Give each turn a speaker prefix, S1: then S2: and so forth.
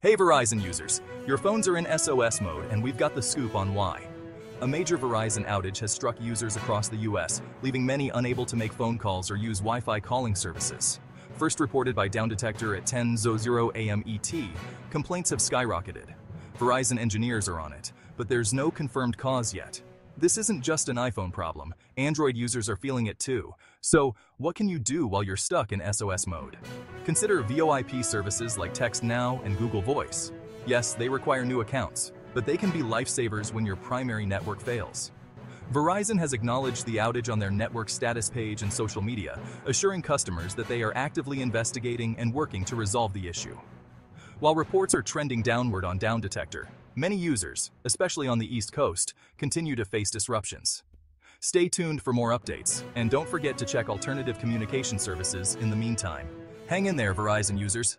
S1: Hey Verizon users, your phones are in SOS mode and we've got the scoop on why. A major Verizon outage has struck users across the US, leaving many unable to make phone calls or use Wi-Fi calling services. First reported by Down Detector at 10.00 a.m. ET, complaints have skyrocketed. Verizon engineers are on it, but there's no confirmed cause yet. This isn't just an iPhone problem, Android users are feeling it too. So, what can you do while you're stuck in SOS mode? Consider VoIP services like TextNow and Google Voice. Yes, they require new accounts, but they can be lifesavers when your primary network fails. Verizon has acknowledged the outage on their network status page and social media, assuring customers that they are actively investigating and working to resolve the issue. While reports are trending downward on Down Detector, many users, especially on the East Coast, continue to face disruptions. Stay tuned for more updates, and don't forget to check alternative communication services in the meantime. Hang in there, Verizon users.